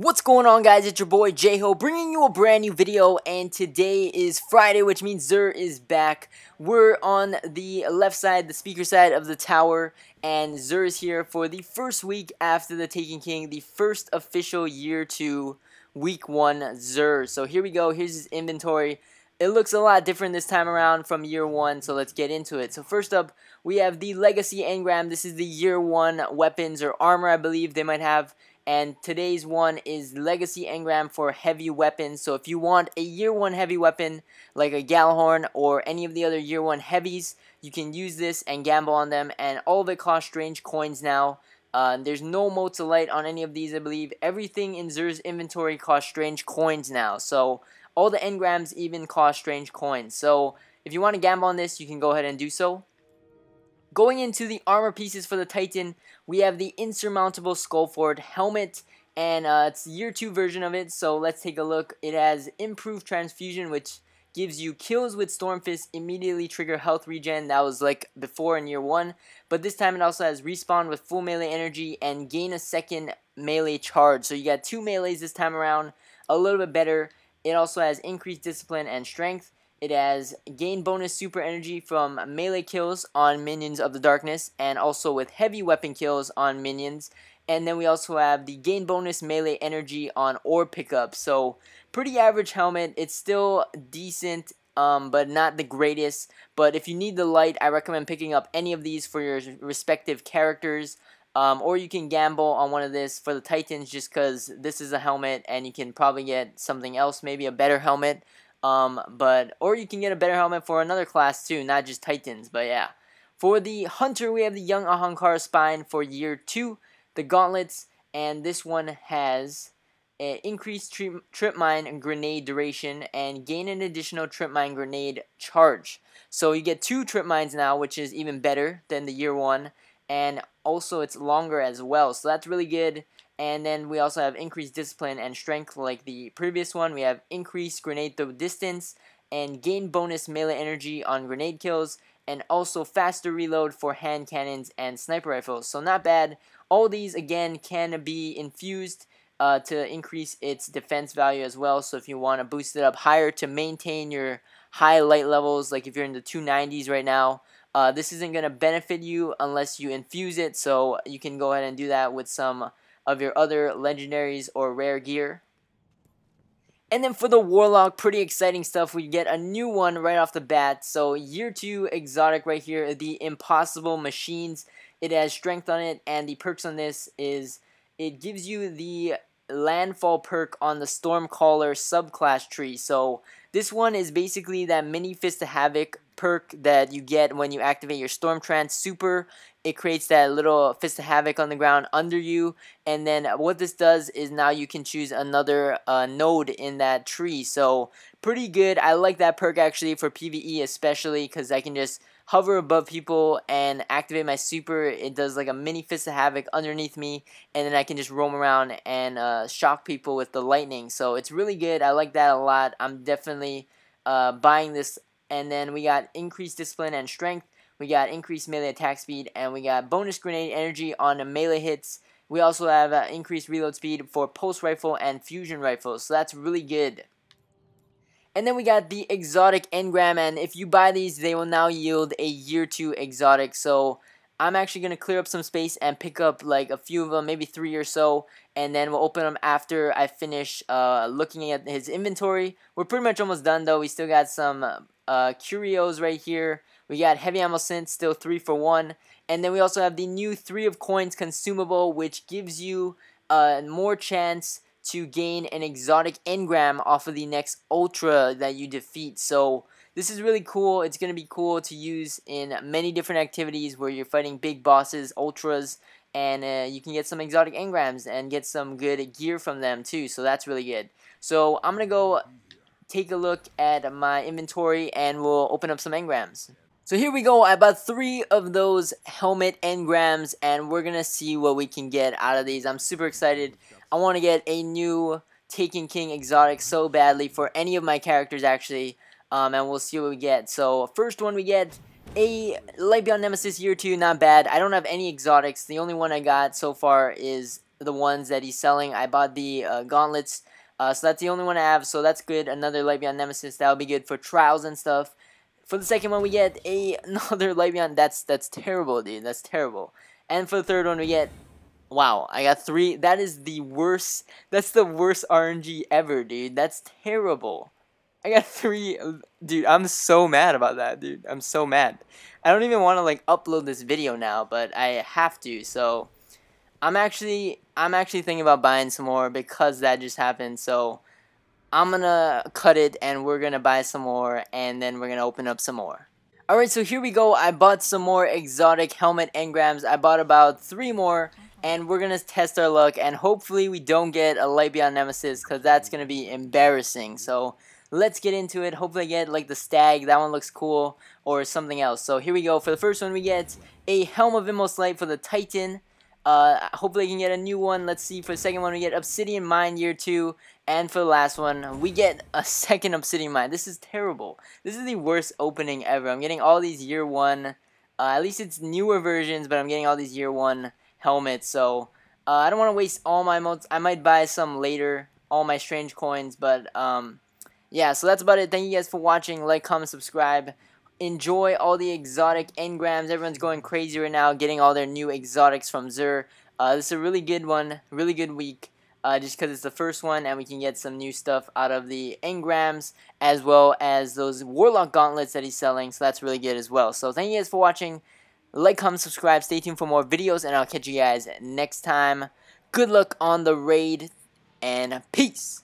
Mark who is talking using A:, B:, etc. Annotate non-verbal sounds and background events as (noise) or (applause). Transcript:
A: What's going on guys, it's your boy J-Ho bringing you a brand new video and today is Friday which means Xur is back. We're on the left side, the speaker side of the tower and Xur is here for the first week after the Taken King, the first official year 2 week 1 Xur. So here we go, here's his inventory. It looks a lot different this time around from year 1 so let's get into it. So first up we have the Legacy Engram, this is the year 1 weapons or armor I believe they might have and today's one is Legacy Engram for heavy weapons. So if you want a year 1 heavy weapon like a Gjallarhorn or any of the other year 1 heavies, you can use this and gamble on them and all of it strange coins now. Uh, there's no light on any of these I believe. Everything in Xur's inventory costs strange coins now. So all the engrams even cost strange coins. So if you want to gamble on this, you can go ahead and do so. Going into the armor pieces for the Titan, we have the insurmountable Skullfort helmet, and uh, it's year 2 version of it, so let's take a look. It has improved transfusion, which gives you kills with Stormfist, immediately trigger health regen, that was like before in year 1, but this time it also has respawn with full melee energy and gain a second melee charge, so you got two melees this time around, a little bit better. It also has increased discipline and strength, it has gain bonus super energy from melee kills on minions of the darkness and also with heavy weapon kills on minions. And then we also have the gain bonus melee energy on ore pickup. So pretty average helmet. It's still decent um, but not the greatest. But if you need the light, I recommend picking up any of these for your respective characters. Um, or you can gamble on one of this for the Titans just because this is a helmet and you can probably get something else, maybe a better helmet. Um, but or you can get a better helmet for another class too, not just Titans. But yeah, for the Hunter, we have the Young Ahamkara Spine for year two, the Gauntlets, and this one has increased trip, trip mine grenade duration and gain an additional trip mine grenade charge. So you get two trip mines now, which is even better than the year one, and also it's longer as well. So that's really good. And then we also have increased discipline and strength like the previous one. We have increased grenade throw distance and gain bonus melee energy on grenade kills and also faster reload for hand cannons and sniper rifles. So not bad. All these again can be infused uh, to increase its defense value as well. So if you want to boost it up higher to maintain your high light levels, like if you're in the 290s right now, uh, this isn't going to benefit you unless you infuse it. So you can go ahead and do that with some of your other legendaries or rare gear. And then for the Warlock, pretty exciting stuff. We get a new one right off the bat. So year 2 exotic right here, the Impossible Machines. It has strength on it, and the perks on this is it gives you the landfall perk on the Stormcaller subclass tree. So this one is basically that mini Fist of Havoc perk that you get when you activate your Storm Trance super. It creates that little Fist of Havoc on the ground under you. And then what this does is now you can choose another uh, node in that tree. So pretty good. I like that perk actually for PvE especially because I can just hover above people and activate my super. It does like a mini Fist of Havoc underneath me, and then I can just roam around and uh, shock people with the lightning. So it's really good. I like that a lot. I'm definitely uh, buying this. And then we got increased discipline and strength. We got increased melee attack speed, and we got bonus grenade energy on melee hits. We also have uh, increased reload speed for pulse rifle and fusion rifles, so that's really good. And then we got the exotic engram, and if you buy these, they will now yield a year 2 exotic, so I'm actually going to clear up some space and pick up like a few of them, maybe three or so, and then we'll open them after I finish uh, looking at his inventory. We're pretty much almost done though. We still got some uh, curios right here. We got heavy ammo synth, still 3 for 1. And then we also have the new 3 of coins consumable, which gives you uh, more chance to gain an exotic engram off of the next ultra that you defeat. So this is really cool. It's going to be cool to use in many different activities where you're fighting big bosses, ultras, and uh, you can get some exotic engrams and get some good gear from them too. So that's really good. So I'm going to go take a look at my inventory and we'll open up some engrams. So here we go, I bought three of those helmet engrams and we're gonna see what we can get out of these. I'm super excited. I want to get a new Taken King exotic so badly for any of my characters actually. Um, and we'll see what we get. So first one we get a Beyond Nemesis Year 2, not bad. I don't have any exotics. The only one I got so far is the ones that he's selling. I bought the uh, gauntlets, uh, so that's the only one I have, so that's good. Another Beyond Nemesis, that'll be good for trials and stuff. For the second one, we get a, (laughs) another Beyond, that's, that's terrible, dude, that's terrible. And for the third one, we get, wow, I got three, that is the worst, that's the worst RNG ever, dude, that's terrible. I got (laughs) three, dude, I'm so mad about that, dude, I'm so mad. I don't even want to, like, upload this video now, but I have to, so... I'm actually I'm actually thinking about buying some more because that just happened. So I'm gonna cut it and we're gonna buy some more and then we're gonna open up some more. Alright, so here we go. I bought some more exotic helmet engrams. I bought about three more and we're gonna test our luck and hopefully we don't get a Light Beyond Nemesis because that's gonna be embarrassing. So let's get into it. Hopefully I get like the stag, that one looks cool, or something else. So here we go. For the first one we get a Helm of Inmost Light for the Titan. Uh, hopefully I can get a new one. Let's see. For the second one, we get Obsidian Mind Year 2. And for the last one, we get a (laughs) second Obsidian Mind. This is terrible. This is the worst opening ever. I'm getting all these Year 1. Uh, at least it's newer versions, but I'm getting all these Year 1 helmets. So uh, I don't want to waste all my motes. I might buy some later, all my strange coins. But um, yeah, so that's about it. Thank you guys for watching. Like, comment, subscribe enjoy all the exotic engrams. Everyone's going crazy right now, getting all their new exotics from Xur. Uh, this is a really good one, really good week, uh, just because it's the first one, and we can get some new stuff out of the engrams, as well as those Warlock gauntlets that he's selling, so that's really good as well. So thank you guys for watching. Like, comment, subscribe, stay tuned for more videos, and I'll catch you guys next time. Good luck on the raid, and peace!